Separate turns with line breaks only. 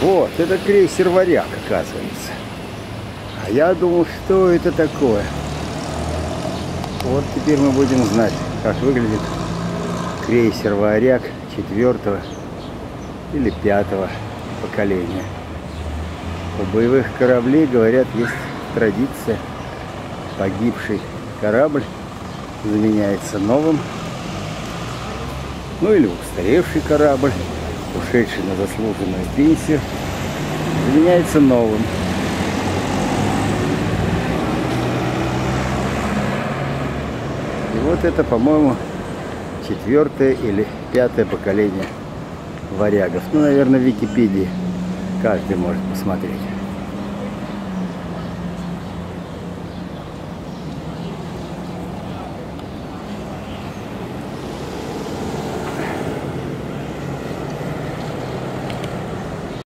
Вот, это крейсер «Варяг», оказывается. А я думал, что это такое. Вот теперь мы будем знать, как выглядит крейсер «Варяг» четвертого или пятого поколения. У боевых кораблей, говорят, есть традиция. Погибший корабль заменяется новым. Ну или устаревший корабль, ушедший на заслуженную пенсию, заменяется новым. И вот это, по-моему, четвертое или пятое поколение варягов. Ну, наверное, в Википедии каждый может посмотреть.